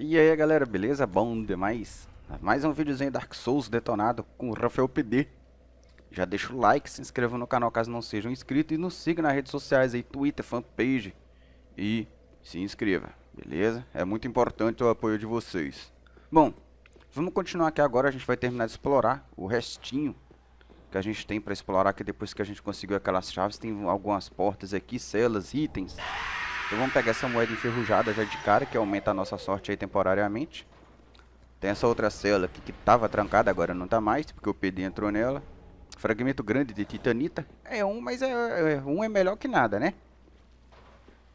E aí galera, beleza? Bom demais? Mais um videozinho Dark Souls detonado com o Rafael PD. Já deixa o like, se inscreva no canal caso não sejam inscritos e nos siga nas redes sociais aí, Twitter, fanpage e se inscreva, beleza? É muito importante o apoio de vocês. Bom, vamos continuar aqui agora, a gente vai terminar de explorar o restinho que a gente tem para explorar aqui depois que a gente conseguiu aquelas chaves. Tem algumas portas aqui, celas, itens então vamos pegar essa moeda enferrujada já de cara, que aumenta a nossa sorte aí temporariamente. Tem essa outra cela aqui que estava trancada, agora não está mais, porque o PD entrou nela. Fragmento grande de titanita. É um, mas é, é, um é melhor que nada, né?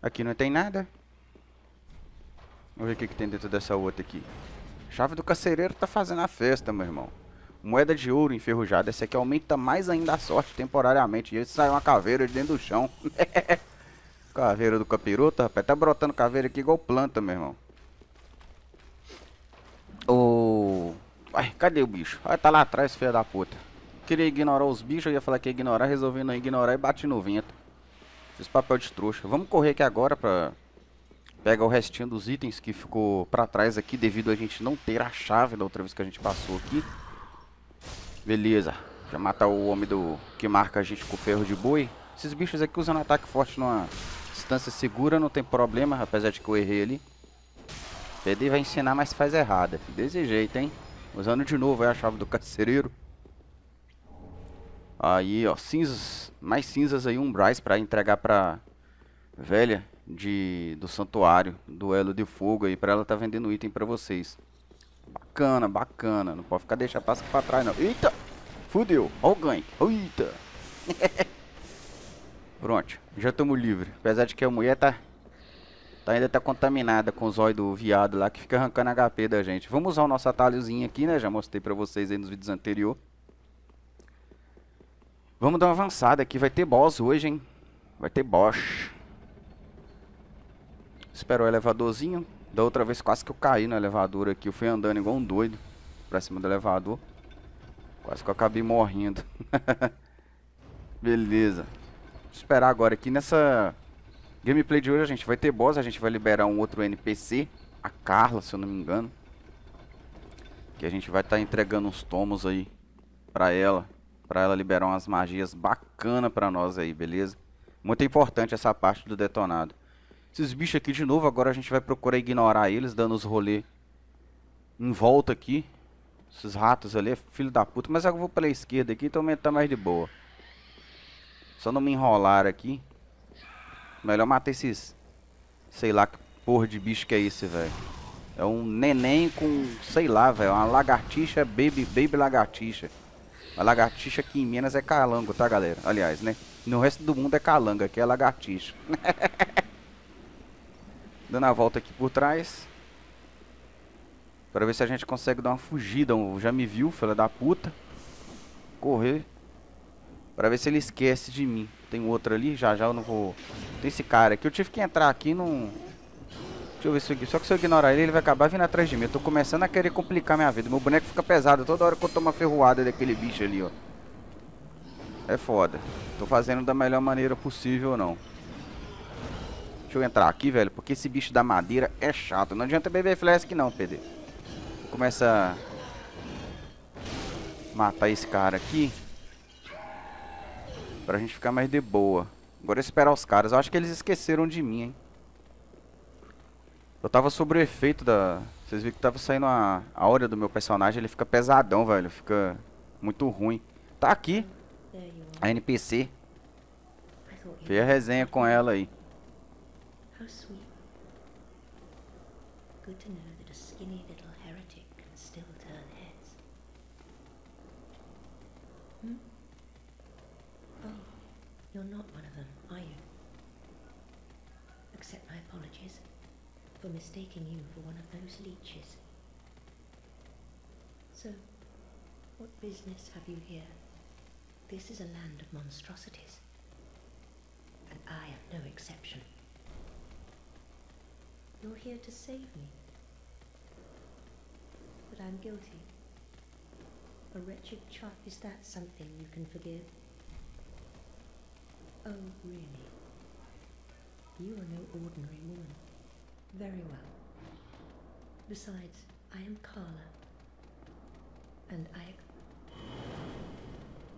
Aqui não tem nada. Vamos ver o que, que tem dentro dessa outra aqui. Chave do carcereiro tá fazendo a festa, meu irmão. Moeda de ouro enferrujada. Essa aqui aumenta mais ainda a sorte temporariamente. E esse sai uma caveira de dentro do chão. Caveira do capiroto, rapaz. Tá brotando caveira aqui igual planta, meu irmão. O... Ai, cadê o bicho? Ah, tá lá atrás, filha da puta. Queria ignorar os bichos, eu ia falar que ia ignorar, resolvi não ignorar e bati no vento. Fiz papel de trouxa. Vamos correr aqui agora pra pegar o restinho dos itens que ficou pra trás aqui devido a gente não ter a chave da outra vez que a gente passou aqui. Beleza. Já matar o homem do que marca a gente com ferro de boi. Esses bichos aqui usando ataque forte numa distância segura, não tem problema, apesar de que eu errei ali. PD vai ensinar, mas faz errada. Desse jeito, hein? Usando de novo a chave do carcereiro. Aí, ó, cinzas, mais cinzas aí, umbrais pra entregar pra velha de, do santuário, duelo de fogo aí, pra ela tá vendendo item pra vocês. Bacana, bacana, não pode ficar deixar passar pra trás não. Eita, fudeu, ó o gank, eita. Pronto, já estamos livres. Apesar de que a mulher tá, tá ainda tá contaminada com os olhos do viado lá que fica arrancando HP da gente. Vamos usar o nosso atalhozinho aqui, né? Já mostrei pra vocês aí nos vídeos anteriores. Vamos dar uma avançada aqui. Vai ter boss hoje, hein? Vai ter boss. Espero o elevadorzinho. Da outra vez quase que eu caí no elevador aqui. Eu fui andando igual um doido pra cima do elevador. Quase que eu acabei morrendo. Beleza esperar agora aqui nessa gameplay de hoje a gente vai ter boss, a gente vai liberar um outro NPC, a Carla, se eu não me engano. Que a gente vai estar tá entregando uns tomos aí pra ela, pra ela liberar umas magias bacana pra nós aí, beleza? Muito importante essa parte do detonado. Esses bichos aqui de novo, agora a gente vai procurar ignorar eles, dando os rolê em volta aqui. Esses ratos ali, filho da puta. Mas eu vou pela esquerda aqui, então tá mais de boa. Só não me enrolar aqui. Melhor matar esses... Sei lá que porra de bicho que é esse, velho. É um neném com... Sei lá, velho. Uma lagartixa, baby, baby lagartixa. A lagartixa aqui em Minas é calango, tá, galera? Aliás, né? No resto do mundo é calanga, aqui é lagartixa. Dando a volta aqui por trás. Pra ver se a gente consegue dar uma fugida. Já me viu, filha da puta. Correr. Pra ver se ele esquece de mim. Tem outro ali, já já eu não vou... Tem esse cara aqui, eu tive que entrar aqui num... Deixa eu ver se eu... Só que se eu ignorar ele, ele vai acabar vindo atrás de mim. Eu tô começando a querer complicar minha vida. Meu boneco fica pesado toda hora que eu tomo uma ferroada daquele bicho ali, ó. É foda. Tô fazendo da melhor maneira possível, não. Deixa eu entrar aqui, velho, porque esse bicho da madeira é chato. Não adianta beber flask não, PD. Começa a matar esse cara aqui. Pra gente ficar mais de boa. Agora esperar os caras. Eu acho que eles esqueceram de mim, hein. Eu tava sobre o efeito da... Vocês viram que tava saindo a, a do meu personagem. Ele fica pesadão, velho. Fica muito ruim. Tá aqui. A NPC. Fez a resenha com ela aí. Good to know You're not one of them, are you? Accept my apologies for mistaking you for one of those leeches. So, what business have you here? This is a land of monstrosities. And I am no exception. You're here to save me. But I'm guilty. A wretched child. Is that something you can forgive? Oh, really? You are no ordinary woman. Very well. Besides, I am Carla. And I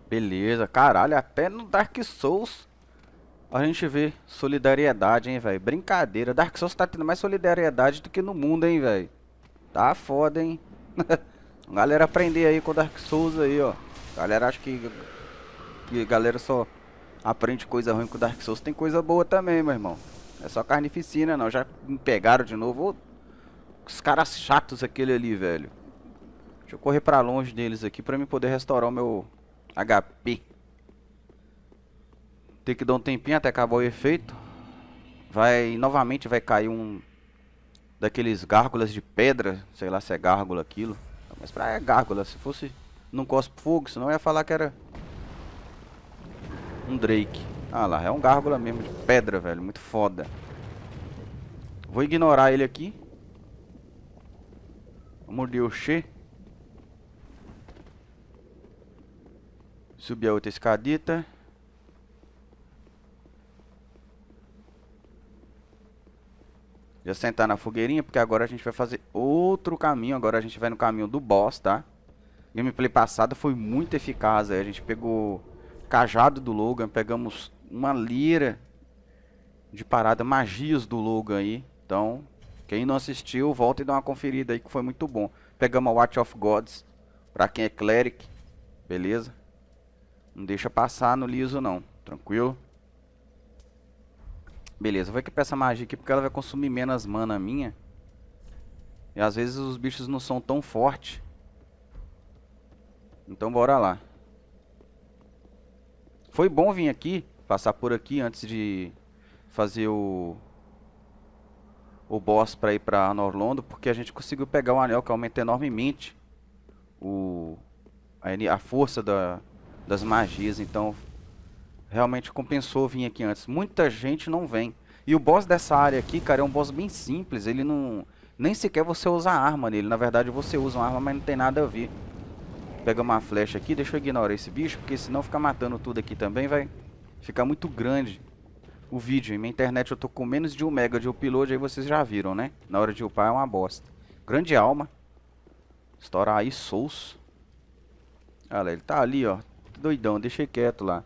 Beleza, caralho, até no Dark Souls a gente vê solidariedade, hein, velho. Brincadeira, Dark Souls tá tendo mais solidariedade do que no mundo, hein, velho. Tá foda, hein. galera aprender aí com Dark Souls aí, ó. Galera acha que, que galera só aprende coisa ruim com Dark Souls. Tem coisa boa também, meu irmão. É só carnificina, não. Já me pegaram de novo. Os caras chatos aquele ali, velho. Deixa eu correr pra longe deles aqui pra mim poder restaurar o meu HP. Tem que dar um tempinho até acabar o efeito. Vai, novamente vai cair um daqueles gárgulas de pedra, sei lá se é gárgula aquilo. Mas pra é gárgula, se fosse não cospe fogo, senão eu ia falar que era um Drake. Ah lá, é um gárgula mesmo de pedra, velho, muito foda. Vou ignorar ele aqui. Vamos de Oxê. Subir a outra escadita. Já sentar na fogueirinha, porque agora a gente vai fazer outro caminho. Agora a gente vai no caminho do boss, tá? Gameplay passada foi muito eficaz. A gente pegou cajado do Logan, pegamos uma lira de parada, magias do Logan aí. Então, quem não assistiu, volta e dá uma conferida aí que foi muito bom. Pegamos a Watch of Gods, pra quem é cleric, beleza? Não deixa passar no liso não, tranquilo? Beleza, vou equipar essa magia aqui porque ela vai consumir menos mana minha. E às vezes os bichos não são tão fortes. Então bora lá. Foi bom vir aqui, passar por aqui antes de fazer o o boss para ir para Norlondo, porque a gente conseguiu pegar um anel que aumenta enormemente o a, a força da, das magias, então realmente compensou vir aqui antes. Muita gente não vem. E o boss dessa área aqui, cara, é um boss bem simples. Ele não... Nem sequer você usa arma nele. Na verdade, você usa uma arma, mas não tem nada a ver. Pega uma flecha aqui. Deixa eu ignorar esse bicho, porque senão ficar matando tudo aqui também vai ficar muito grande o vídeo. Em minha internet eu tô com menos de 1 mega de upload, aí vocês já viram, né? Na hora de upar é uma bosta. Grande alma. Estourar aí, Souls. Olha, ele tá ali, ó. Doidão, deixei quieto lá.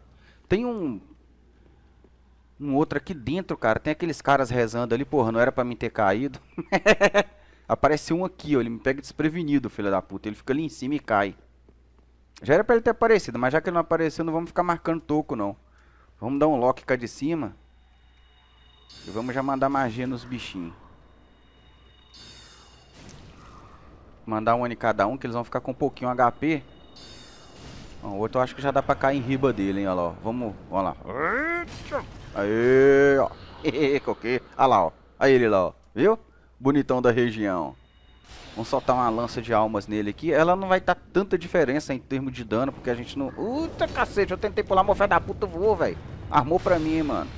Tem um... Um outro aqui dentro, cara. Tem aqueles caras rezando ali. Porra, não era pra mim ter caído. Aparece um aqui, ó. Ele me pega desprevenido, filho da puta. Ele fica ali em cima e cai. Já era pra ele ter aparecido, mas já que ele não apareceu, não vamos ficar marcando toco, não. Vamos dar um lock cá de cima. E vamos já mandar magia nos bichinhos. Mandar um em cada um, que eles vão ficar com um pouquinho HP. O outro eu acho que já dá pra cair em riba dele, hein, olha lá, Vamos, olha lá. Aê, ó. Coquê. Olha lá, ó. Aí ele lá, ó. Viu? Bonitão da região. Vamos soltar uma lança de almas nele aqui. Ela não vai dar tanta diferença em termos de dano, porque a gente não... Puta cacete, eu tentei pular, mas da puta voou, velho. Armou pra mim, mano.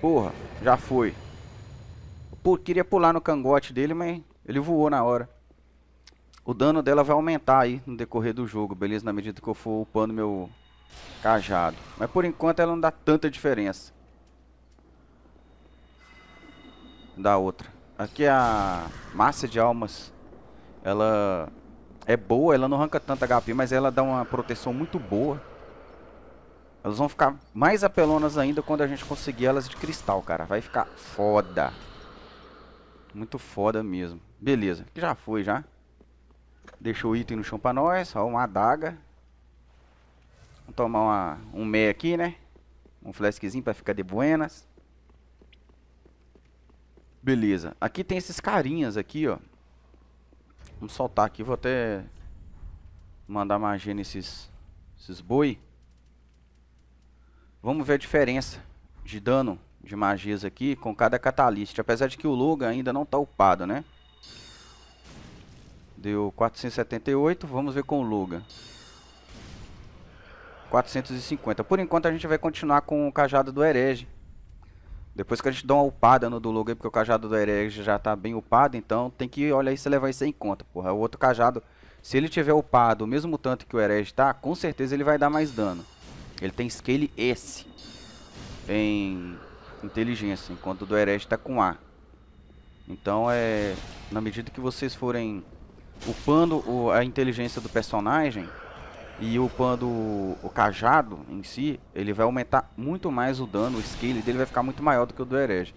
Porra, já foi. Pô, queria pular no cangote dele, mas ele voou na hora o dano dela vai aumentar aí no decorrer do jogo, beleza? Na medida que eu for upando meu cajado. Mas por enquanto ela não dá tanta diferença. Da outra. Aqui a massa de almas, ela é boa, ela não arranca tanto HP, mas ela dá uma proteção muito boa. Elas vão ficar mais apelonas ainda quando a gente conseguir elas de cristal, cara. Vai ficar foda. Muito foda mesmo. Beleza, já foi já. Deixou o item no chão pra nós. Ó, uma adaga. Vamos tomar uma, um meia aqui, né? Um flasquezinho pra ficar de buenas. Beleza. Aqui tem esses carinhas aqui, ó. Vamos soltar aqui. Vou até mandar magia nesses esses boi. Vamos ver a diferença de dano de magias aqui com cada catalyst. Apesar de que o Logan ainda não tá upado, né? Deu 478, vamos ver com o Luga. 450. Por enquanto a gente vai continuar com o cajado do herege. Depois que a gente dá uma upada no do Luga, porque o cajado do herege já está bem upado, então tem que olhar isso e levar isso em conta, porra. O outro cajado, se ele tiver upado o mesmo tanto que o herege está, com certeza ele vai dar mais dano. Ele tem scale S em inteligência, enquanto o do herege está com A. Então é na medida que vocês forem upando o, a inteligência do personagem e upando o, o cajado em si, ele vai aumentar muito mais o dano, o scale dele vai ficar muito maior do que o do herege.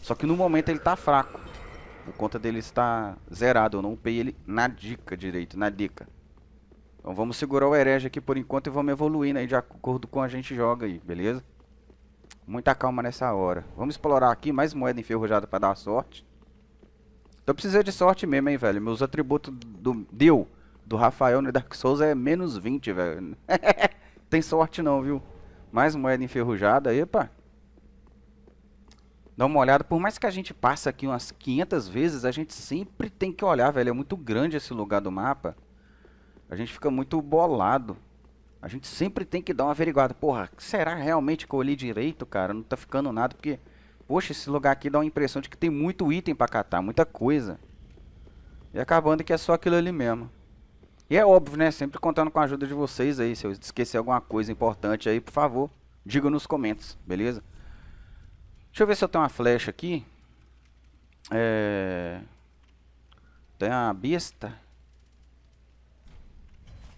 Só que no momento ele tá fraco. Por conta dele estar zerado, eu não upei ele na dica direito, na dica. Então vamos segurar o herege aqui por enquanto e vamos evoluindo aí de acordo com a gente joga aí, beleza? Muita calma nessa hora. Vamos explorar aqui mais moeda enferrujada para dar sorte. Tô precisando de sorte mesmo, hein, velho. Meus atributos do deu do Rafael no Dark Souls é menos 20, velho. Tem sorte não, viu? Mais moeda enferrujada, epa. Dá uma olhada, por mais que a gente passe aqui umas 500 vezes, a gente sempre tem que olhar, velho. É muito grande esse lugar do mapa. A gente fica muito bolado. A gente sempre tem que dar uma averiguada. Porra, será realmente que eu olhei direito, cara? Não tá ficando nada, porque... Poxa, esse lugar aqui dá uma impressão de que tem muito item pra catar, muita coisa. E acabando que é só aquilo ali mesmo. E é óbvio, né? Sempre contando com a ajuda de vocês aí. Se eu esquecer alguma coisa importante aí, por favor, diga nos comentários, beleza? Deixa eu ver se eu tenho uma flecha aqui. É... Tem a besta.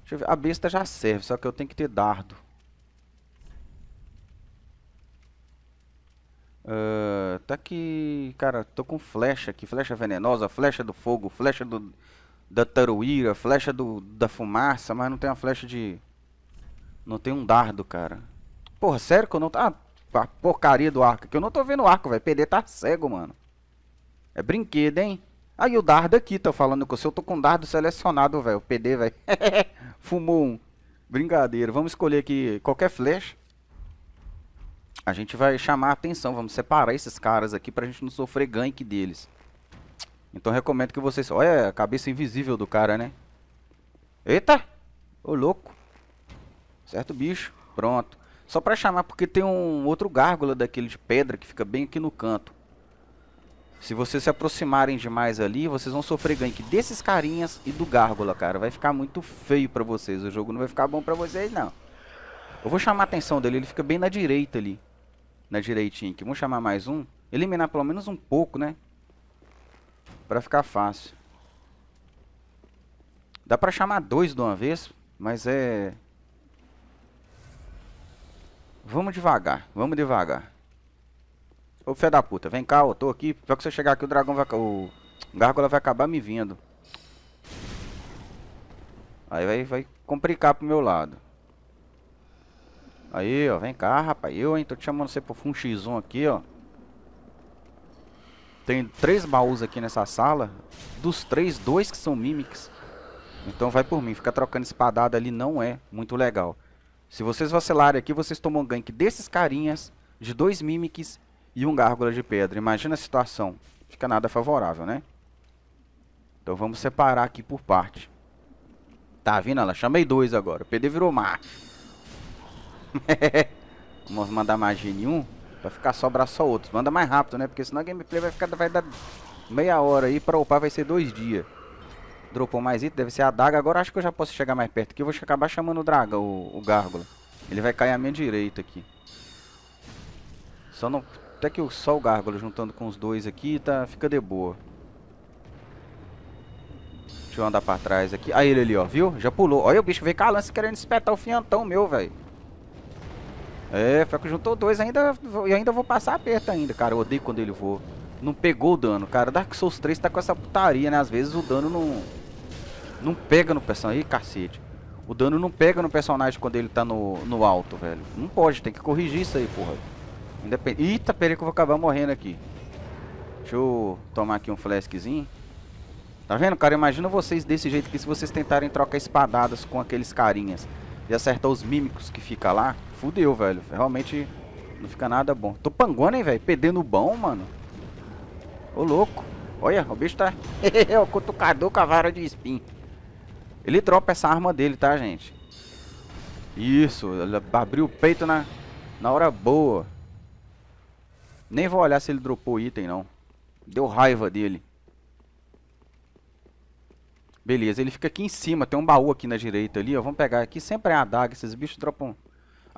Deixa eu ver. A besta já serve, só que eu tenho que ter dardo. Uh, tá aqui, cara, tô com flecha aqui, flecha venenosa, flecha do fogo, flecha do, da taruíra, flecha do, da fumaça, mas não tem uma flecha de... Não tem um dardo, cara. Porra, sério que eu não... Ah, a porcaria do arco, que eu não tô vendo o arco, velho. PD tá cego, mano. É brinquedo, hein? Aí o dardo aqui, tô falando com você. Eu tô com dardo selecionado, velho. PD, velho. Fumou um. Brincadeira. Vamos escolher aqui qualquer flecha a gente vai chamar a atenção, vamos separar esses caras aqui pra gente não sofrer gank deles. Então recomendo que vocês... Olha a cabeça invisível do cara, né? Eita! Ô, louco. Certo, bicho. Pronto. Só pra chamar, porque tem um outro gárgula daquele de pedra que fica bem aqui no canto. Se vocês se aproximarem demais ali, vocês vão sofrer gank desses carinhas e do gárgula, cara. Vai ficar muito feio pra vocês. O jogo não vai ficar bom pra vocês, não. Eu vou chamar a atenção dele, ele fica bem na direita ali na direitinha aqui. Vamos chamar mais um. Eliminar pelo menos um pouco, né? Pra ficar fácil. Dá pra chamar dois de uma vez, mas é... Vamos devagar, vamos devagar. Ô fé da puta, vem cá, eu tô aqui. Só que você chegar aqui o dragão vai... O gárgula vai acabar me vindo. Aí vai, vai complicar pro meu lado. Aí, ó, vem cá, rapaz. Eu, hein, tô te chamando você pro um X1 aqui, ó. Tem três baús aqui nessa sala. Dos três, dois que são Mimics. Então vai por mim. Ficar trocando espadada ali não é muito legal. Se vocês vacilarem aqui, vocês tomam gank desses carinhas, de dois Mimics e um Gárgula de Pedra. Imagina a situação. Fica nada favorável, né? Então vamos separar aqui por parte. Tá vindo? Ela chamei dois agora. O PD virou macho. Vamos mandar magia em um. Pra ficar sobrar só outros. Manda mais rápido, né? Porque senão a gameplay vai ficar. Vai dar meia hora aí. Pra upar vai ser dois dias. Dropou mais item, deve ser a daga. Agora acho que eu já posso chegar mais perto aqui. Eu vou acabar chamando o dragão, o, o gárgula. Ele vai cair à minha direita aqui. Só não. Até que só o gárgula juntando com os dois aqui, tá, fica de boa. Deixa eu andar pra trás aqui. Aí ele ali, ó, viu? Já pulou. Olha o bicho veio calando querendo espetar o fiantão meu, velho. É, foi que juntou dois ainda e ainda vou passar aperto ainda, cara. Eu odeio quando ele voa. Não pegou o dano, cara. Dark Souls 3 tá com essa putaria, né? Às vezes o dano não não pega no personagem. Ih, cacete. O dano não pega no personagem quando ele tá no, no alto, velho. Não pode, tem que corrigir isso aí, porra. Independ... Eita, peraí que eu vou acabar morrendo aqui. Deixa eu tomar aqui um flaskzinho. Tá vendo, cara? Imagina vocês desse jeito aqui se vocês tentarem trocar espadadas com aqueles carinhas e acertar os mímicos que fica lá, fudeu, velho. Realmente não fica nada bom. Tô panguando, hein, velho? Perdendo bom, mano. Ô, louco. Olha, o bicho tá... é o cutucador com a vara de espinho. Ele dropa essa arma dele, tá, gente? Isso, ele abriu o peito na, na hora boa. Nem vou olhar se ele dropou item, não. Deu raiva dele. Beleza, ele fica aqui em cima, tem um baú aqui na direita ali, ó. Vamos pegar aqui, sempre é a adaga, esses bichos dropam...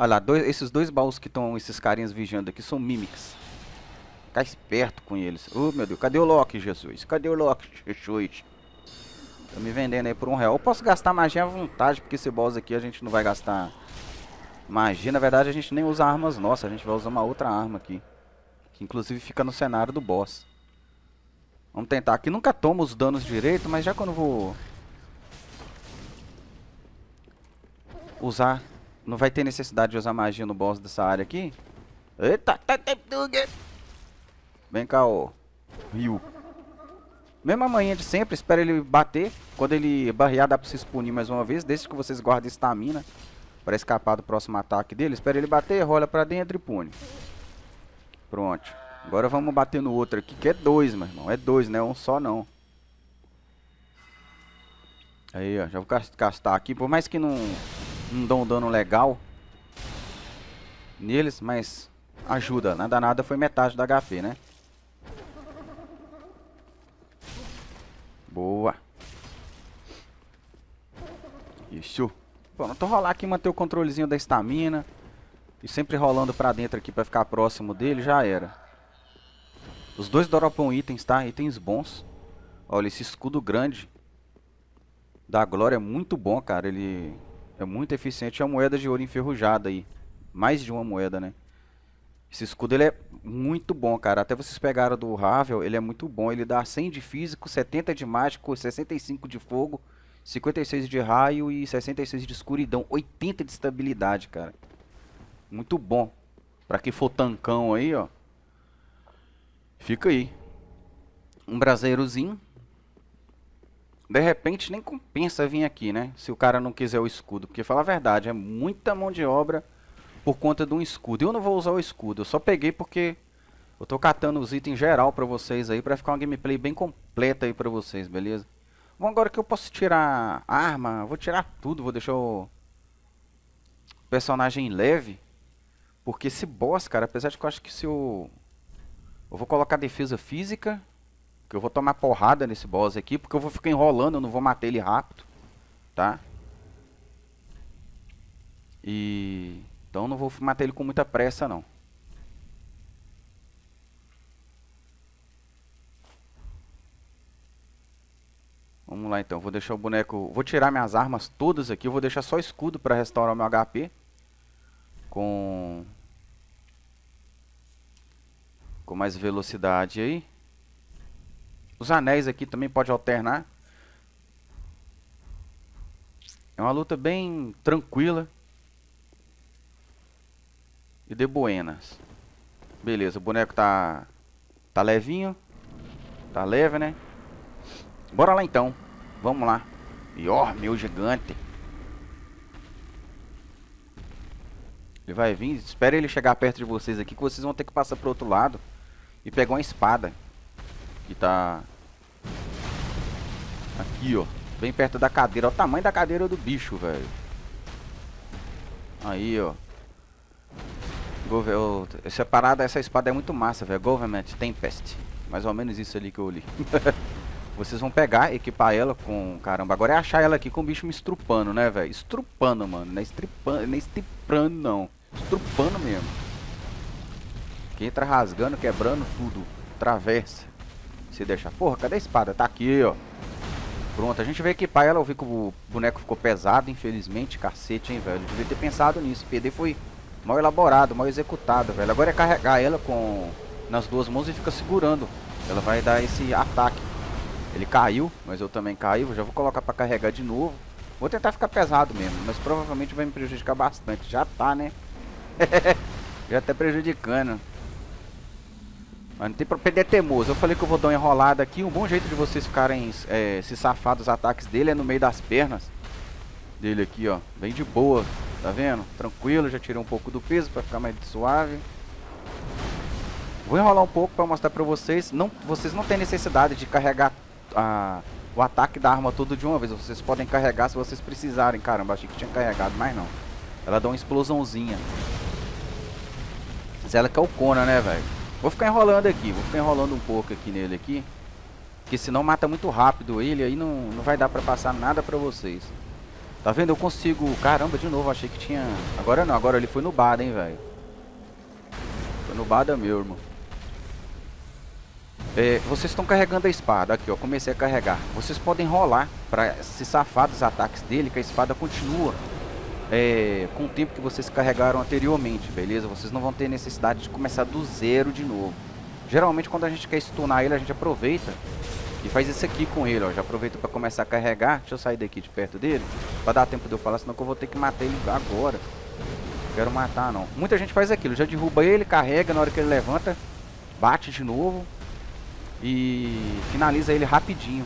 Olha lá, dois, esses dois baús que estão, esses carinhas vigiando aqui, são Mimics. Ficar esperto com eles. Oh, meu Deus. Cadê o Loki, Jesus? Cadê o Loki, Jesus? Tá me vendendo aí por um real. Eu posso gastar magia à vontade, porque esse boss aqui a gente não vai gastar magia. Na verdade, a gente nem usa armas nossas. A gente vai usar uma outra arma aqui. Que inclusive fica no cenário do boss. Vamos tentar aqui. Nunca tomo os danos direito, mas já quando vou... Usar... Não vai ter necessidade de usar magia no boss dessa área aqui. Eita! Tá, Vem cá, ô. Rio. Mesma manhã de sempre, espera ele bater. Quando ele barrear, dá pra se expunir mais uma vez. Desde que vocês guardem estamina para escapar do próximo ataque dele. Espera ele bater, rola pra dentro e pune. Pronto. Agora vamos bater no outro aqui, que é dois, meu irmão. É dois, não é um só, não. Aí, ó. Já vou castar aqui. Por mais que não, não dão um dano legal neles, mas ajuda. Nada, nada foi metade da HP, né? Boa. Isso. Bom, tô rolar aqui manter o controlezinho da estamina. E sempre rolando pra dentro aqui pra ficar próximo dele, já era. Os dois dropam itens, tá? Itens bons. Olha, esse escudo grande da Glória é muito bom, cara. Ele é muito eficiente. É uma moeda de ouro enferrujada aí. Mais de uma moeda, né? Esse escudo ele é muito bom, cara. Até vocês pegaram do Ravel, ele é muito bom. Ele dá 100 de físico, 70 de mágico, 65 de fogo, 56 de raio e 66 de escuridão. 80 de estabilidade, cara. Muito bom. Pra quem for tancão aí, ó. Fica aí. Um braseirozinho. De repente nem compensa vir aqui, né? Se o cara não quiser o escudo. Porque, fala a verdade, é muita mão de obra por conta de um escudo. Eu não vou usar o escudo, eu só peguei porque eu tô catando os itens geral pra vocês aí, pra ficar uma gameplay bem completa aí pra vocês, beleza? Bom, agora que eu posso tirar arma, vou tirar tudo, vou deixar o personagem leve. Porque esse boss, cara, apesar de que eu acho que se eu... Eu vou colocar defesa física, que eu vou tomar porrada nesse boss aqui, porque eu vou ficar enrolando, eu não vou matar ele rápido, tá? E... Então não vou matar ele com muita pressa não. Vamos lá então, vou deixar o boneco... Vou tirar minhas armas todas aqui, eu vou deixar só escudo para restaurar o meu HP. Com... Com mais velocidade aí. Os anéis aqui também pode alternar. É uma luta bem tranquila e de buenas. Beleza, o boneco tá tá levinho. Tá leve, né? Bora lá então. Vamos lá. E ó, meu gigante. Ele vai vir, espera ele chegar perto de vocês aqui que vocês vão ter que passar pro outro lado e pegar uma espada que tá aqui, ó, bem perto da cadeira. Olha o tamanho da cadeira do bicho, velho. Aí, ó. Gover essa parada, essa espada é muito massa, velho. Government Tempest. Mais ou menos isso ali que eu li. Vocês vão pegar, equipar ela com... Caramba, agora é achar ela aqui com o bicho me estrupando, né, velho? Estrupando, mano. Não é estripando, não é estriprando, não. Estrupando mesmo. Que entra rasgando, quebrando tudo. Travessa. Se deixar. Porra, cadê a espada? Tá aqui, ó. Pronto, a gente vai equipar ela. Eu vi que o boneco ficou pesado, infelizmente. Cacete, hein, velho. Eu devia ter pensado nisso. O PD foi mal elaborado, mal executado, velho. Agora é carregar ela com nas duas mãos e fica segurando. Ela vai dar esse ataque. Ele caiu, mas eu também caí. já vou colocar pra carregar de novo. Vou tentar ficar pesado mesmo, mas provavelmente vai me prejudicar bastante. Já tá, né? Já tá prejudicando. Mas não tem pra perder teimoso. Eu falei que eu vou dar uma enrolada aqui. Um bom jeito de vocês ficarem é, se safar dos ataques dele é no meio das pernas. Dele aqui, ó. Bem de boa. Tá vendo? Tranquilo, já tirei um pouco do peso para ficar mais suave. Vou enrolar um pouco para mostrar para vocês. Não, vocês não têm necessidade de carregar a, o ataque da arma todo de uma vez. Vocês podem carregar se vocês precisarem. Caramba, achei que tinha carregado, mas não. Ela dá uma explosãozinha. Mas ela que é o Kona, né, velho? Vou ficar enrolando aqui. Vou ficar enrolando um pouco aqui nele aqui. Porque senão mata muito rápido ele. Aí não, não vai dar pra passar nada pra vocês. Tá vendo? Eu consigo... Caramba, de novo, achei que tinha... Agora não, agora ele foi no Bada, hein, velho. Foi no Bada meu, irmão. É, vocês estão carregando a espada aqui, ó. Comecei a carregar. Vocês podem rolar para se safar dos ataques dele, que a espada continua é, com o tempo que vocês carregaram anteriormente, beleza? Vocês não vão ter necessidade de começar do zero de novo. Geralmente quando a gente quer stunar ele, a gente aproveita e faz isso aqui com ele, ó. Já aproveita para começar a carregar. Deixa eu sair daqui de perto dele, para dar tempo de eu falar, senão eu vou ter que matar ele agora. Não quero matar não. Muita gente faz aquilo, já derruba ele, carrega, na hora que ele levanta, bate de novo e finaliza ele rapidinho.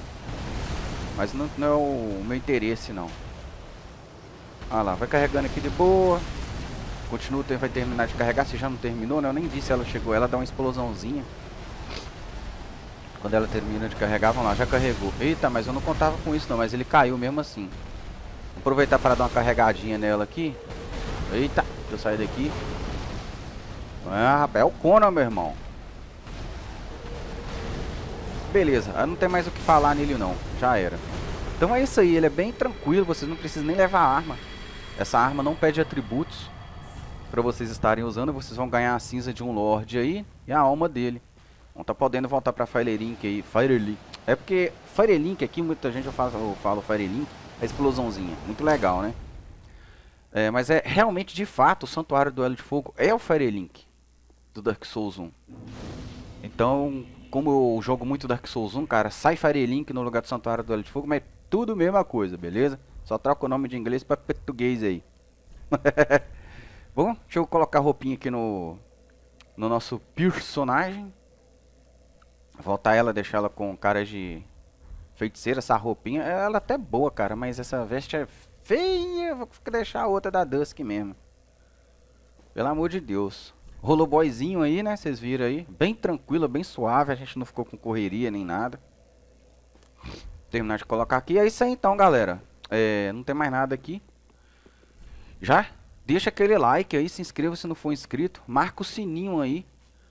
Mas não, não é o meu interesse não. Olha lá, vai carregando aqui de boa. Continua, vai terminar de carregar. Se já não terminou, né? Eu nem vi se ela chegou. Ela dá uma explosãozinha. Quando ela termina de carregar, vamos lá, já carregou. Eita, mas eu não contava com isso não, mas ele caiu mesmo assim. Vou aproveitar para dar uma carregadinha nela aqui. Eita, deixa eu sair daqui. Ah, rapaz, é o Conan, meu irmão. Beleza, não tem mais o que falar nele não, já era. Então é isso aí, ele é bem tranquilo, vocês não precisam nem levar arma. Essa arma não pede atributos para vocês estarem usando, vocês vão ganhar a cinza de um Lorde aí e a alma dele. Vão tá podendo voltar para Firelink aí, Firelink. É porque Firelink aqui, muita gente eu falo, falo Firelink, é explosãozinha, muito legal, né? É, mas é realmente, de fato, o Santuário do Duelo de Fogo é o Firelink do Dark Souls 1. Então, como eu jogo muito Dark Souls 1, cara, sai Firelink no lugar do Santuário do Duelo de Fogo, mas é tudo a mesma coisa, beleza? Só troca o nome de inglês para português aí. Bom, deixa eu colocar a roupinha aqui no, no nosso personagem. Voltar ela, deixar ela com cara de feiticeira, essa roupinha. Ela é até boa, cara, mas essa veste é feia. Vou deixar a outra da Dusk mesmo. Pelo amor de Deus. Rolou boyzinho aí, né? Vocês viram aí. Bem tranquilo, bem suave. A gente não ficou com correria nem nada. Terminar de colocar aqui. É isso aí então, galera. É, não tem mais nada aqui. Já? Deixa aquele like aí, se inscreva se não for inscrito. Marca o sininho aí.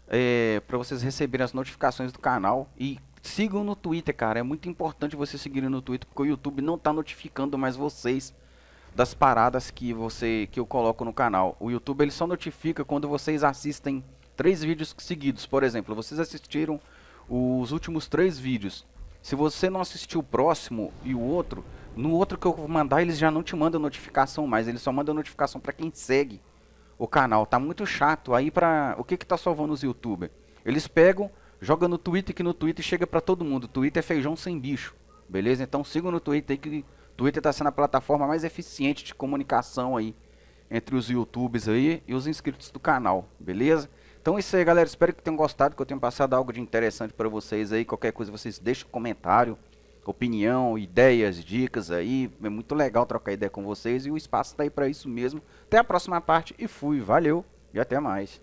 É, para vocês receberem as notificações do canal. E sigam no Twitter, cara. É muito importante vocês seguirem no Twitter. Porque o YouTube não tá notificando mais vocês das paradas que você que eu coloco no canal. O YouTube ele só notifica quando vocês assistem três vídeos seguidos. Por exemplo, vocês assistiram os últimos três vídeos. Se você não assistiu o próximo e o outro, no outro que eu vou mandar eles já não te mandam notificação mais, eles só mandam notificação para quem segue o canal. Tá muito chato. Aí para o que que tá salvando os YouTubers? Eles pegam, jogam no Twitter que no Twitter chega para todo mundo. Twitter é feijão sem bicho. Beleza? Então sigam no Twitter aí que Twitter está sendo a plataforma mais eficiente de comunicação aí entre os YouTubers aí e os inscritos do canal, beleza? Então é isso aí, galera. Espero que tenham gostado, que eu tenha passado algo de interessante para vocês aí. Qualquer coisa vocês deixem um comentário, opinião, ideias, dicas aí. É muito legal trocar ideia com vocês e o espaço está aí para isso mesmo. Até a próxima parte e fui. Valeu e até mais.